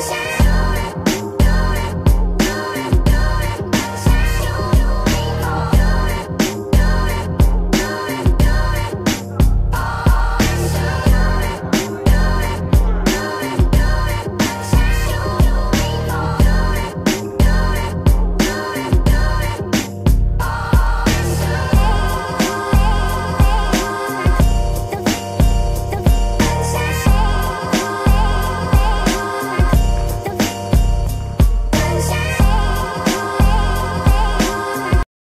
下。